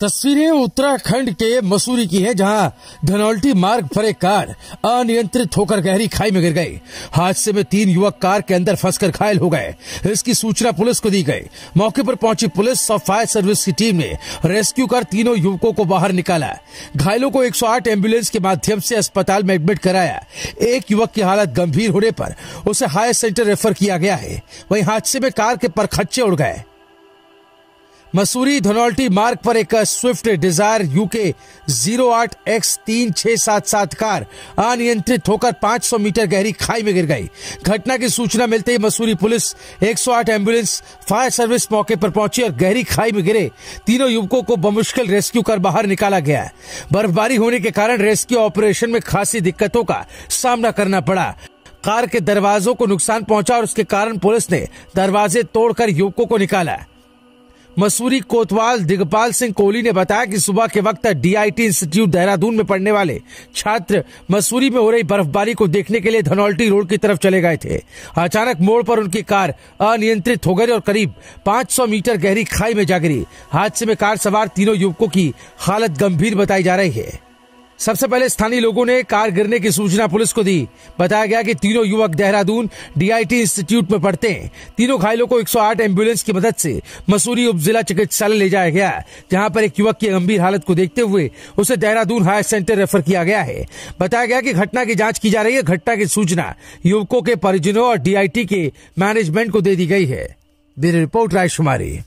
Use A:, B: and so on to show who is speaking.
A: तस्वीरें उत्तराखंड के मसूरी की है, जहाँ धनौल्टी मार्ग पर एक कार अनियंत्रित होकर गहरी खाई में गिर गई। हादसे में तीन युवक कार के अंदर फंसकर घायल हो गए। इसकी सूचना पुलिस को दी गई। मौके पर पहुँची पुलिस और फायर सर्विस की टीम ने रेस्क्यू कर तीनों युवकों को बाहर निकाला। घायलों को 108 एंबुलेंस के माध्यम से अस्पताल में एडमिट कराया। एक युवक की हालत गंभीर होने पर उसे हायर सेंटर रेफर किया गया है। वही हादसे में कार के परखच्चे उड़ गए। मसूरी धनौल्टी मार्ग पर एक स्विफ्ट डिज़ायर यूके ज़ीरो आठ एक्स तीन छह सात सात कार अनियंत्रित होकर 500 मीटर गहरी खाई में गिर गई। घटना की सूचना मिलते ही Mussoorie police 108 ambulance, fire service मौके पर पहुँची और गहरी खाई में गिरे। तीनों युवकों को बमुश्किल रेस्क्यू कर बाहर निकाला गया। बर्फबारी होने के कारण रेस्क्यू ऑपरेशन में खासी दिक्कतों का सामना करना पड़ा। कार के दरवाजों को नुकसान पहुँचा और उसके कारण पुलिस ने दरवाजे तोड़कर युवकों को निकाला। मसूरी कोतवाल दिगपाल सिंह कोहली ने बताया कि सुबह के वक्त डीआईटी इंस्टीट्यूट देहरादून में पढ़ने वाले छात्र मसूरी में हो रही बर्फबारी को देखने के लिए धनौल्टी रोड की तरफ़ चले गए थे। अचानक मोड़ पर उनकी कार अनियंत्रित हो गई और करीब 500 मीटर गहरी खाई में जा गिरी। हादसे में कार सवार तीनों युवकों की हालत गंभीर बताई जा रही है। सबसे पहले स्थानीय लोगों ने कार गिरने की सूचना पुलिस को दी। बताया गया कि तीनों युवक देहरादून डीआईटी इंस्टीट्यूट में पढ़ते हैं। तीनों घायलों को 108 एंबुलेंस की मदद से मसूरी उप जिला चिकित्सालय ले जाया गया, जहाँ पर एक युवक की गंभीर हालत को देखते हुए उसे देहरादून हायर सेंटर रेफर किया गया है। बताया गया की घटना की जाँच की जा रही है। घटना की सूचना युवकों के परिजनों और डीआईटी के मैनेजमेंट को दे दी गई है। ब्यूरो रिपोर्ट राय शुमारी